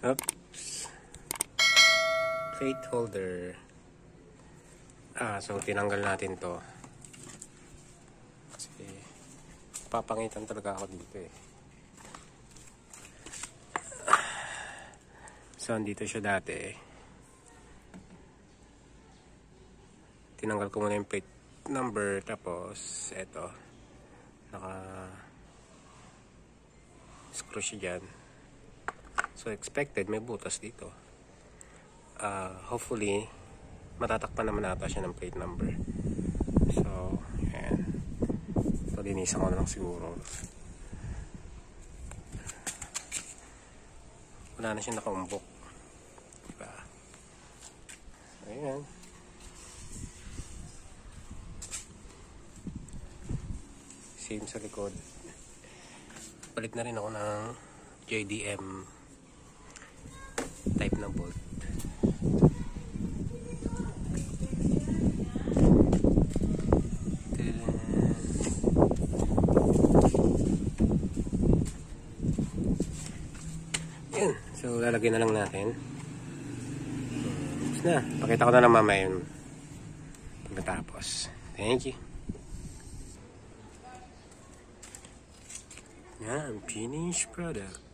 Oops. Plate holder. Ah, so tinanggal natin to. Kasi papangitan talaga ako dito eh. So, andito siya dati eh. Tinanggal ko muna yung plate number tapos eto naka screw siya dyan so expected may butas dito. Uh, hopefully matatakpan naman ata siya ng plate number. So ayan. So linisan ko na lang siguro. Wala na siya nakaumbok. Diba? Ayan. Same sa likod. Palit na rin ako ng JDM type na bolt. So lalagyan na lang natin. Tapos na. Pakita ko na lang mamaya yun. Pagkatapos. Thank you. Yan, finished product.